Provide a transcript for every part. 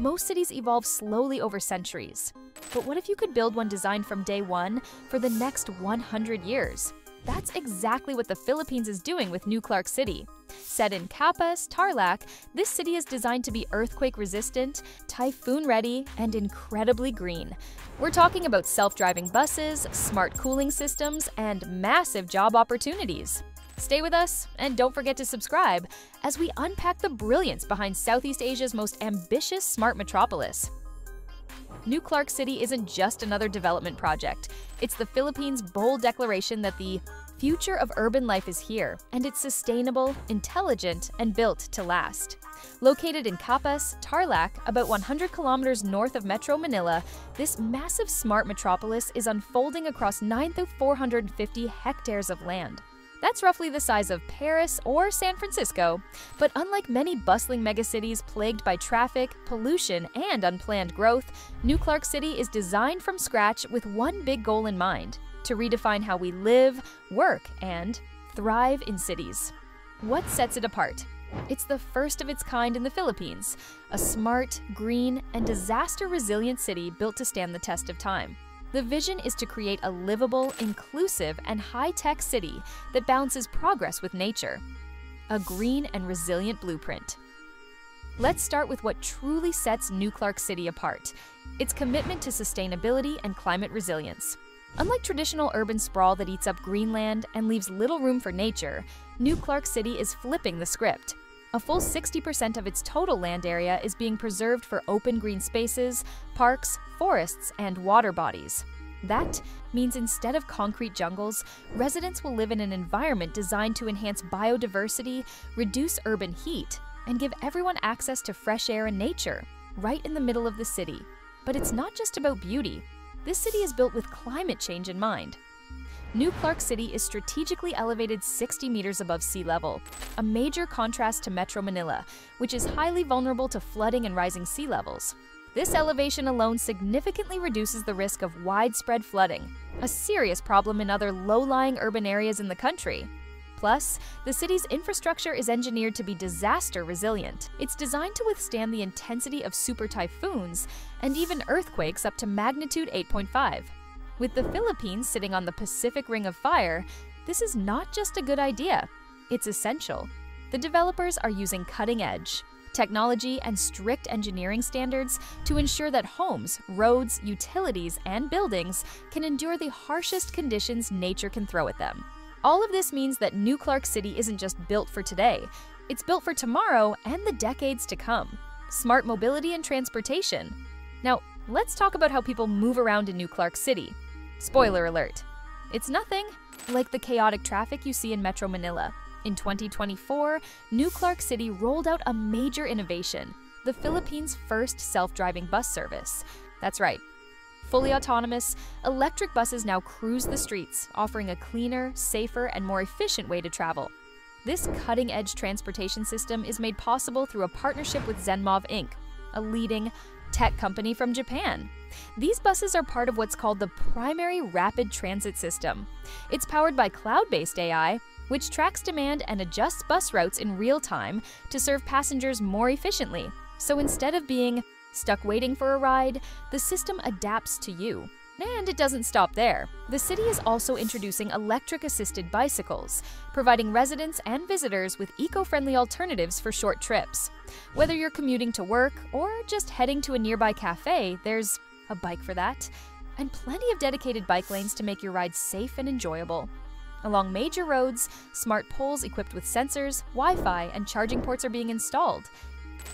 Most cities evolve slowly over centuries. But what if you could build one designed from day one for the next 100 years? That's exactly what the Philippines is doing with New Clark City. Set in Capas, Tarlac, this city is designed to be earthquake resistant, typhoon ready, and incredibly green. We're talking about self driving buses, smart cooling systems, and massive job opportunities. Stay with us and don't forget to subscribe as we unpack the brilliance behind Southeast Asia's most ambitious smart metropolis. New Clark City isn't just another development project. It's the Philippines' bold declaration that the future of urban life is here, and it's sustainable, intelligent, and built to last. Located in Capas, Tarlac, about 100 kilometers north of Metro Manila, this massive smart metropolis is unfolding across 9,450 hectares of land. That's roughly the size of Paris or San Francisco. But unlike many bustling megacities plagued by traffic, pollution, and unplanned growth, New Clark City is designed from scratch with one big goal in mind to redefine how we live, work, and thrive in cities. What sets it apart? It's the first of its kind in the Philippines, a smart, green, and disaster resilient city built to stand the test of time. The vision is to create a livable, inclusive, and high tech city that balances progress with nature. A green and resilient blueprint. Let's start with what truly sets New Clark City apart its commitment to sustainability and climate resilience. Unlike traditional urban sprawl that eats up greenland and leaves little room for nature, New Clark City is flipping the script. A full 60% of its total land area is being preserved for open green spaces, parks, forests, and water bodies. That means instead of concrete jungles, residents will live in an environment designed to enhance biodiversity, reduce urban heat, and give everyone access to fresh air and nature, right in the middle of the city. But it's not just about beauty. This city is built with climate change in mind. New Clark City is strategically elevated 60 meters above sea level, a major contrast to Metro Manila, which is highly vulnerable to flooding and rising sea levels. This elevation alone significantly reduces the risk of widespread flooding, a serious problem in other low-lying urban areas in the country. Plus, the city's infrastructure is engineered to be disaster resilient. It's designed to withstand the intensity of super typhoons and even earthquakes up to magnitude 8.5. With the Philippines sitting on the Pacific Ring of Fire, this is not just a good idea, it's essential. The developers are using cutting edge technology and strict engineering standards to ensure that homes, roads, utilities, and buildings can endure the harshest conditions nature can throw at them. All of this means that New Clark City isn't just built for today, it's built for tomorrow and the decades to come. Smart mobility and transportation. Now, let's talk about how people move around in New Clark City. Spoiler alert. It's nothing like the chaotic traffic you see in Metro Manila. In 2024, New Clark City rolled out a major innovation, the Philippines' first self-driving bus service. That's right. Fully autonomous, electric buses now cruise the streets, offering a cleaner, safer, and more efficient way to travel. This cutting-edge transportation system is made possible through a partnership with Zenmov Inc., a leading tech company from Japan. These buses are part of what's called the Primary Rapid Transit System. It's powered by cloud-based AI, which tracks demand and adjusts bus routes in real time to serve passengers more efficiently. So instead of being stuck waiting for a ride, the system adapts to you. And it doesn't stop there. The city is also introducing electric assisted bicycles, providing residents and visitors with eco friendly alternatives for short trips. Whether you're commuting to work or just heading to a nearby cafe, there's a bike for that, and plenty of dedicated bike lanes to make your ride safe and enjoyable. Along major roads, smart poles equipped with sensors, Wi Fi, and charging ports are being installed.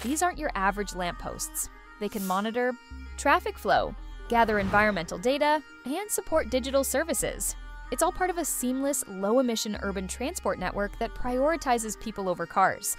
These aren't your average lampposts. They can monitor traffic flow, gather environmental data, and support digital services. It's all part of a seamless, low emission urban transport network that prioritizes people over cars.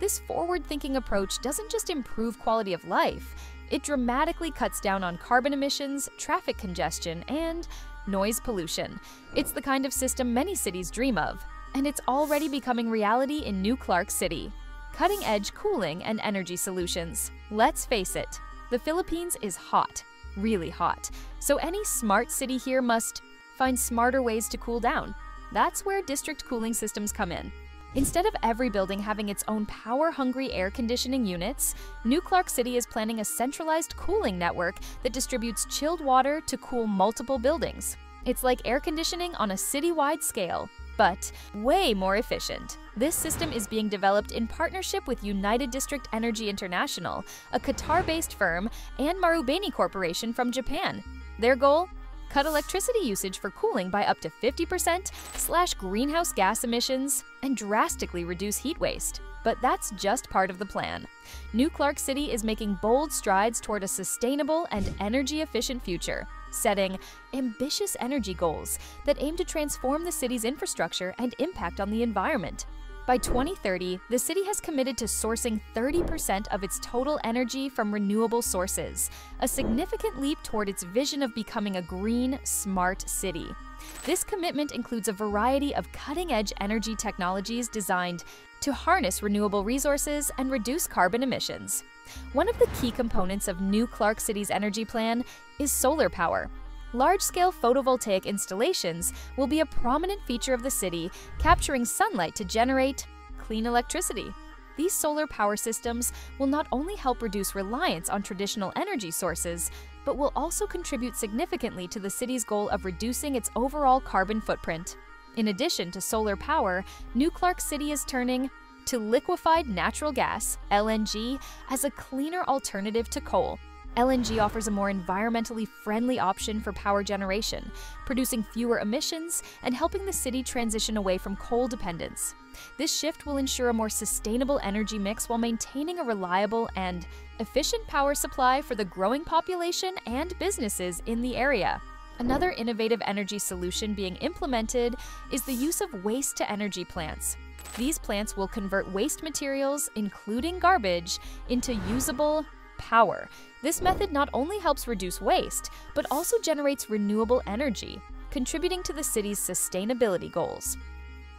This forward thinking approach doesn't just improve quality of life, it dramatically cuts down on carbon emissions, traffic congestion, and noise pollution. It's the kind of system many cities dream of, and it's already becoming reality in New Clark City. Cutting edge cooling and energy solutions. Let's face it, the Philippines is hot, really hot, so any smart city here must find smarter ways to cool down. That's where district cooling systems come in. Instead of every building having its own power-hungry air conditioning units, New Clark City is planning a centralized cooling network that distributes chilled water to cool multiple buildings. It's like air conditioning on a citywide scale, but way more efficient. This system is being developed in partnership with United District Energy International, a Qatar-based firm, and Marubeni Corporation from Japan. Their goal? Cut electricity usage for cooling by up to 50%, slash greenhouse gas emissions, and drastically reduce heat waste. But that's just part of the plan. New Clark City is making bold strides toward a sustainable and energy efficient future, setting ambitious energy goals that aim to transform the city's infrastructure and impact on the environment. By 2030, the city has committed to sourcing 30% of its total energy from renewable sources, a significant leap toward its vision of becoming a green, smart city. This commitment includes a variety of cutting-edge energy technologies designed to harness renewable resources and reduce carbon emissions. One of the key components of New Clark City's energy plan is solar power, large-scale photovoltaic installations will be a prominent feature of the city, capturing sunlight to generate clean electricity. These solar power systems will not only help reduce reliance on traditional energy sources, but will also contribute significantly to the city's goal of reducing its overall carbon footprint. In addition to solar power, New Clark City is turning to liquefied natural gas, LNG, as a cleaner alternative to coal, LNG offers a more environmentally friendly option for power generation, producing fewer emissions and helping the city transition away from coal dependence. This shift will ensure a more sustainable energy mix while maintaining a reliable and efficient power supply for the growing population and businesses in the area. Another innovative energy solution being implemented is the use of waste to energy plants. These plants will convert waste materials, including garbage, into usable power. This method not only helps reduce waste, but also generates renewable energy, contributing to the city's sustainability goals.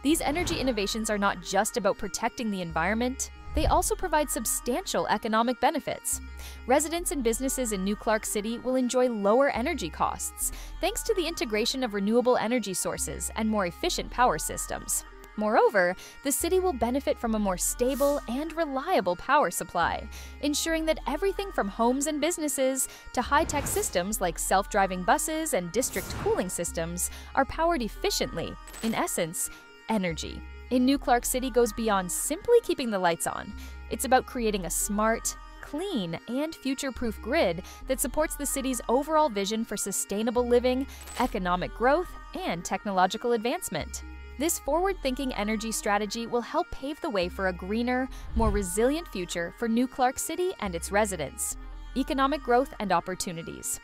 These energy innovations are not just about protecting the environment, they also provide substantial economic benefits. Residents and businesses in New Clark City will enjoy lower energy costs, thanks to the integration of renewable energy sources and more efficient power systems. Moreover, the city will benefit from a more stable and reliable power supply, ensuring that everything from homes and businesses to high-tech systems like self-driving buses and district cooling systems are powered efficiently, in essence, energy. In New Clark City goes beyond simply keeping the lights on. It's about creating a smart, clean, and future-proof grid that supports the city's overall vision for sustainable living, economic growth, and technological advancement. This forward-thinking energy strategy will help pave the way for a greener, more resilient future for New Clark City and its residents. Economic growth and opportunities.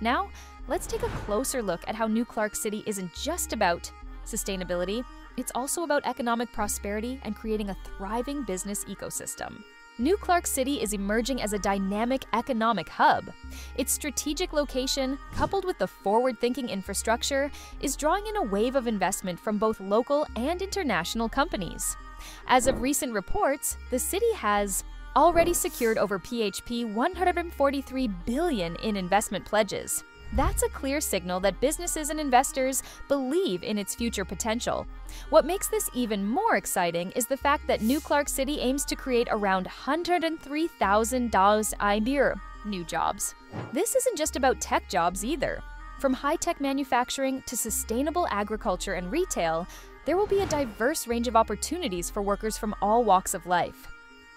Now, let's take a closer look at how New Clark City isn't just about sustainability, it's also about economic prosperity and creating a thriving business ecosystem. New Clark City is emerging as a dynamic economic hub. Its strategic location, coupled with the forward-thinking infrastructure, is drawing in a wave of investment from both local and international companies. As of recent reports, the city has already secured over PHP 143 billion in investment pledges, that's a clear signal that businesses and investors believe in its future potential. What makes this even more exciting is the fact that New Clark City aims to create around 103,000 DAOs IBIR new jobs. This isn't just about tech jobs either. From high-tech manufacturing to sustainable agriculture and retail, there will be a diverse range of opportunities for workers from all walks of life.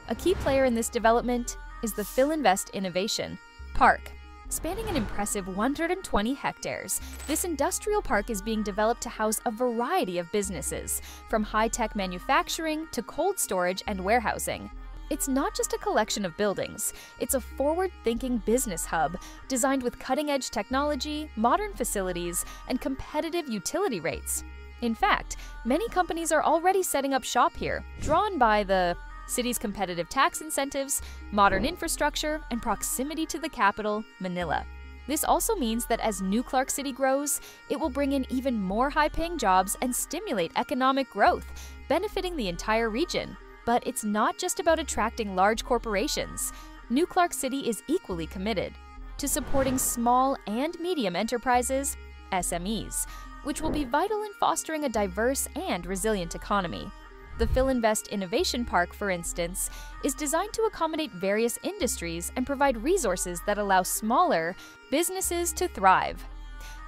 A key player in this development is the Filinvest Innovation Park, Spanning an impressive 120 hectares, this industrial park is being developed to house a variety of businesses, from high-tech manufacturing to cold storage and warehousing. It's not just a collection of buildings, it's a forward-thinking business hub designed with cutting-edge technology, modern facilities, and competitive utility rates. In fact, many companies are already setting up shop here, drawn by the city's competitive tax incentives, modern infrastructure, and proximity to the capital, Manila. This also means that as New Clark City grows, it will bring in even more high-paying jobs and stimulate economic growth, benefiting the entire region. But it's not just about attracting large corporations. New Clark City is equally committed to supporting small and medium enterprises, SMEs, which will be vital in fostering a diverse and resilient economy. The Filinvest Innovation Park, for instance, is designed to accommodate various industries and provide resources that allow smaller businesses to thrive.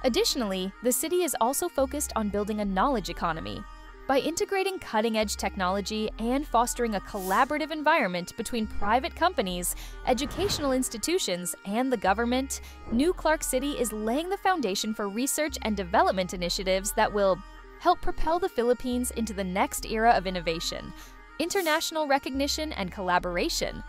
Additionally, the city is also focused on building a knowledge economy. By integrating cutting edge technology and fostering a collaborative environment between private companies, educational institutions, and the government, New Clark City is laying the foundation for research and development initiatives that will help propel the Philippines into the next era of innovation, international recognition, and collaboration.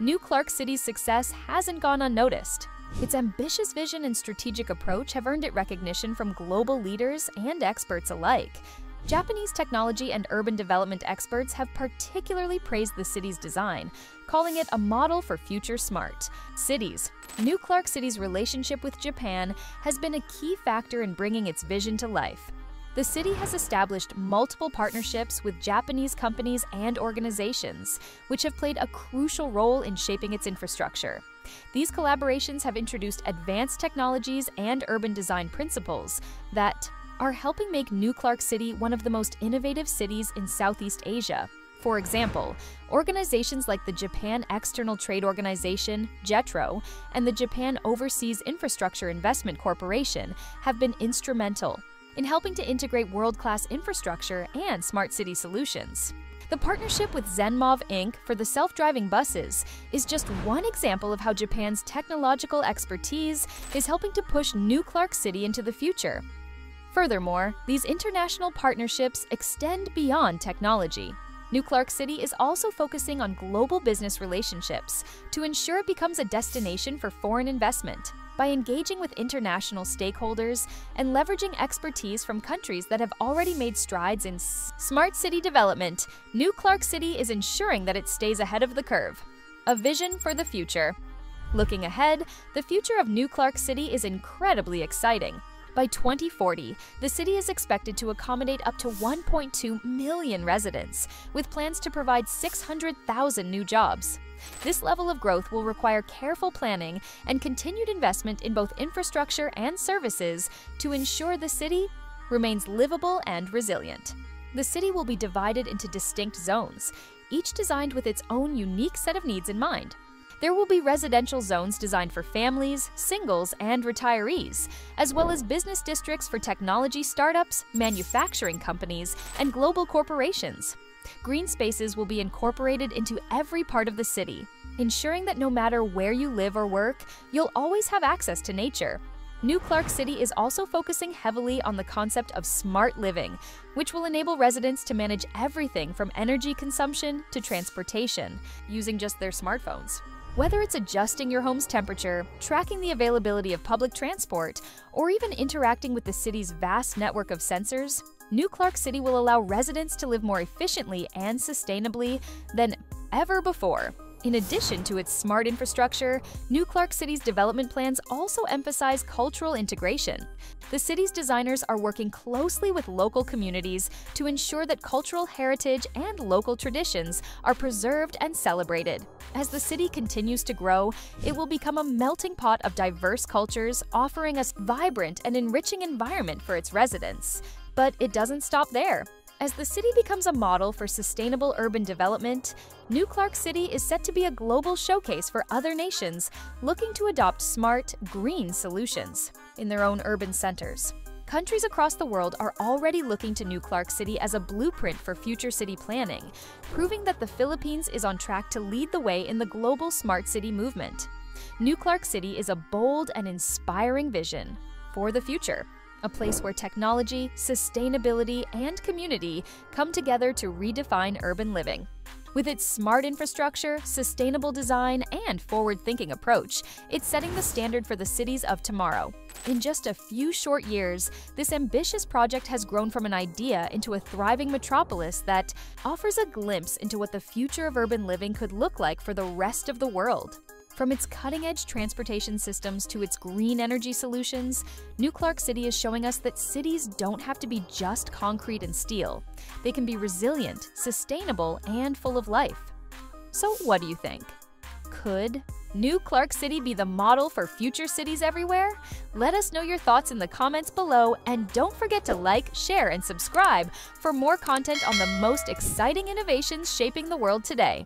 New Clark City's success hasn't gone unnoticed. Its ambitious vision and strategic approach have earned it recognition from global leaders and experts alike. Japanese technology and urban development experts have particularly praised the city's design, calling it a model for future smart cities. New Clark City's relationship with Japan has been a key factor in bringing its vision to life. The city has established multiple partnerships with Japanese companies and organizations, which have played a crucial role in shaping its infrastructure. These collaborations have introduced advanced technologies and urban design principles that are helping make New Clark City one of the most innovative cities in Southeast Asia. For example, organizations like the Japan External Trade Organization, JETRO, and the Japan Overseas Infrastructure Investment Corporation have been instrumental in helping to integrate world-class infrastructure and smart city solutions. The partnership with Zenmov Inc. for the self-driving buses is just one example of how Japan's technological expertise is helping to push New Clark City into the future. Furthermore, these international partnerships extend beyond technology. New Clark City is also focusing on global business relationships to ensure it becomes a destination for foreign investment by engaging with international stakeholders and leveraging expertise from countries that have already made strides in smart city development, New Clark City is ensuring that it stays ahead of the curve. A vision for the future. Looking ahead, the future of New Clark City is incredibly exciting. By 2040, the city is expected to accommodate up to 1.2 million residents, with plans to provide 600,000 new jobs. This level of growth will require careful planning and continued investment in both infrastructure and services to ensure the city remains livable and resilient. The city will be divided into distinct zones, each designed with its own unique set of needs in mind. There will be residential zones designed for families, singles, and retirees, as well as business districts for technology startups, manufacturing companies, and global corporations. Green spaces will be incorporated into every part of the city, ensuring that no matter where you live or work, you'll always have access to nature. New Clark City is also focusing heavily on the concept of smart living, which will enable residents to manage everything from energy consumption to transportation using just their smartphones. Whether it's adjusting your home's temperature, tracking the availability of public transport, or even interacting with the city's vast network of sensors, New Clark City will allow residents to live more efficiently and sustainably than ever before. In addition to its smart infrastructure, New Clark City's development plans also emphasize cultural integration. The city's designers are working closely with local communities to ensure that cultural heritage and local traditions are preserved and celebrated. As the city continues to grow, it will become a melting pot of diverse cultures, offering a vibrant and enriching environment for its residents. But it doesn't stop there. As the city becomes a model for sustainable urban development, New Clark City is set to be a global showcase for other nations looking to adopt smart, green solutions in their own urban centers. Countries across the world are already looking to New Clark City as a blueprint for future city planning, proving that the Philippines is on track to lead the way in the global smart city movement. New Clark City is a bold and inspiring vision for the future a place where technology, sustainability, and community come together to redefine urban living. With its smart infrastructure, sustainable design, and forward thinking approach, it's setting the standard for the cities of tomorrow. In just a few short years, this ambitious project has grown from an idea into a thriving metropolis that offers a glimpse into what the future of urban living could look like for the rest of the world. From its cutting edge transportation systems to its green energy solutions, New Clark City is showing us that cities don't have to be just concrete and steel. They can be resilient, sustainable, and full of life. So, what do you think? Could New Clark City be the model for future cities everywhere? Let us know your thoughts in the comments below and don't forget to like, share, and subscribe for more content on the most exciting innovations shaping the world today.